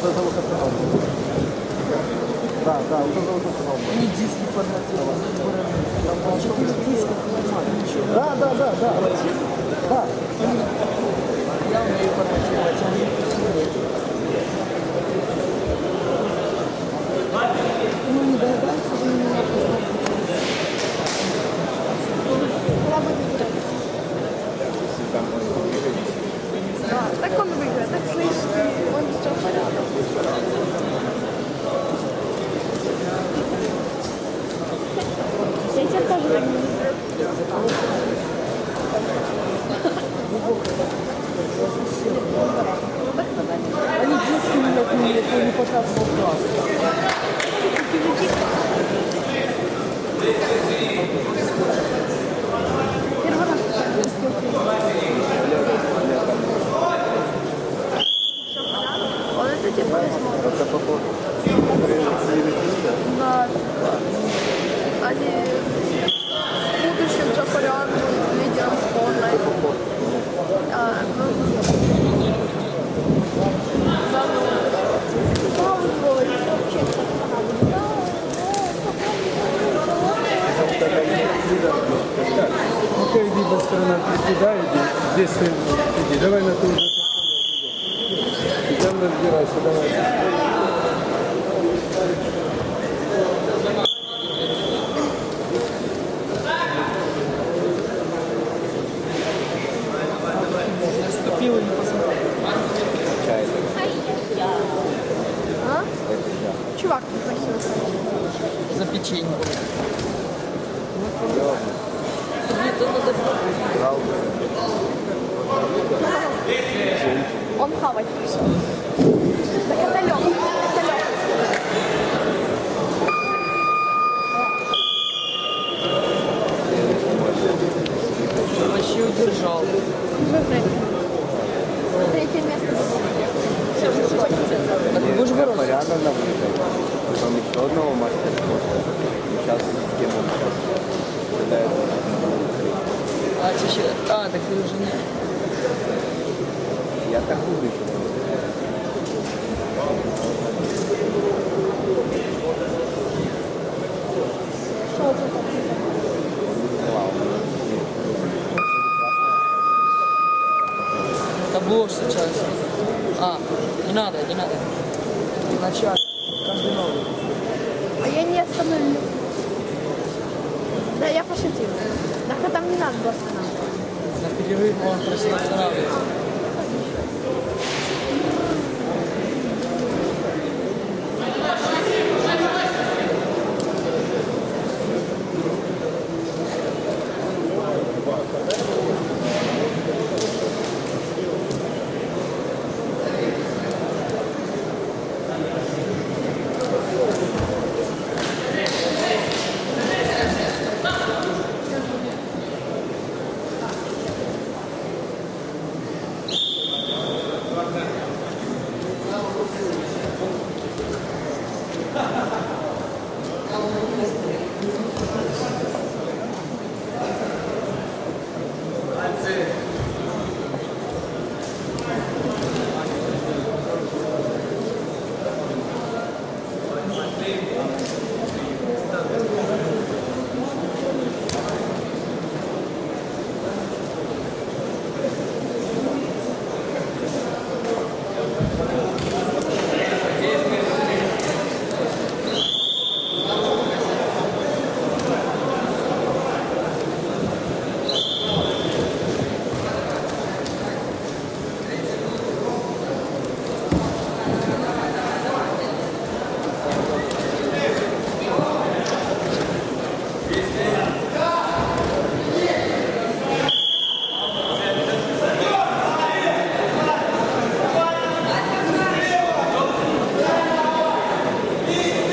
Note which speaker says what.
Speaker 1: Вот это вот это. Да, да, вот это вот
Speaker 2: форматировали. Там четыре диска форматировали.
Speaker 1: Да, да, да, да. Да.
Speaker 2: Я умею форматировать, а они Ну, не догадаются, что меня посмотрите.
Speaker 3: Да, так он выиграет, так слышно. Он все порядок. Я тебя тоже так
Speaker 2: Они диски менять не умеют, они показывают в глаз.
Speaker 3: Первый раз. Вот это тебе повезло.
Speaker 1: Это похоже.
Speaker 3: Да. Они в будущем все порядку, лидером сборной. А, ну, да, ну, мало говорит вообще.
Speaker 4: Ну-ка иди по сторонам туда, иди. Здесь ты иди. Давай на ту же. И там разбирайся, давай.
Speaker 2: Наступил и не посмотрел.
Speaker 3: А? Чувак попросил.
Speaker 2: За печенье. Нет, это надо
Speaker 3: Он хавать. Так это лёг. Это лёг.
Speaker 2: вообще удержал.
Speaker 3: Третье место. Все,
Speaker 2: Так будешь бороться?
Speaker 1: Порядок на выиграть. Потом еще одного мастера спорта. Сейчас с кем он сейчас? Когда это?
Speaker 2: А, ты еще... А, так ты уже не...
Speaker 1: Я так.
Speaker 2: Это было сейчас. А, не надо, не надо. Вначале. Каждый новый.
Speaker 3: А я не остановлю. Да, я пошутила. Так
Speaker 2: Amém.